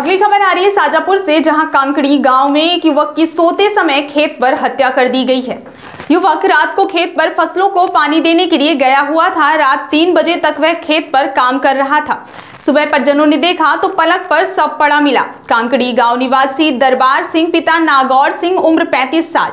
अगली खबर आ रही है साजापुर से, जहाँ कांकड़ी गाँव में एक युवक की सोते समय खेत पर हत्या कर दी गई है। युवक रात को खेत पर फ़सलों को पानी देने के लिए गया हुआ था। रात तीन बजे तक वह खेत पर काम कर रहा था। सुबह परिजनों ने देखा तो पलक पर सब पड़ा मिला। कांकड़ी गाँव निवासी दरबार सिंह पिता नागौर सिंह, उम्र 35 साल।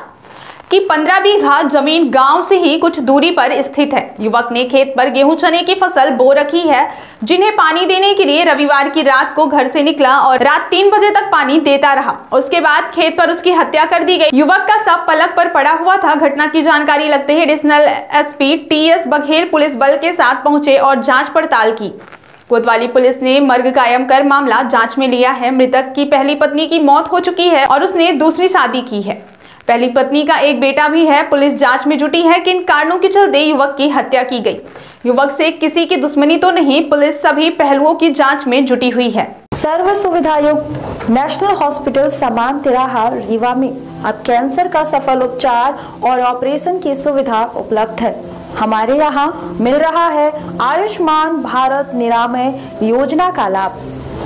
कि 15 बीघा ज़मीन गाँव से ही कुछ दूरी पर स्थित है। युवक ने खेत पर गेहूँ चने की फ़सल बो रखी है, जिन्हें पानी देने के लिए रविवार की रात को घर से निकला और रात तीन बजे तक पानी देता रहा। उसके बाद खेत पर उसकी हत्या कर दी गई। युवक का सब पलक पर पड़ा हुआ था। घटना की जानकारी लगते ही एडिशनल एस बघेल पुलिस बल के साथ पहुँचे और जाँच पड़ताल की। कोतवाली पुलिस ने मर्ग कायम कर मामला जाँच में लिया है। मृतक की पहली पत्नी की मौत हो चुकी है और उसने दूसरी शादी की है। पहली पत्नी का एक बेटा भी है, पुलिस जाँच में जुटी है किन कारणों के चलते युवक की हत्या की गई। युवक से किसी की दुश्मनी तो नहीं, पुलिस सभी पहलुओं की जाँच में जुटी हुई है। सर्व सुविधा युक्त नेशनल हॉस्पिटल समान तिराहा रीवा में। अब कैंसर का सफल उपचार और ऑपरेशन की सुविधा उपलब्ध है। हमारे यहाँ मिल रहा है आयुष्मान भारत निरामय योजना का लाभ।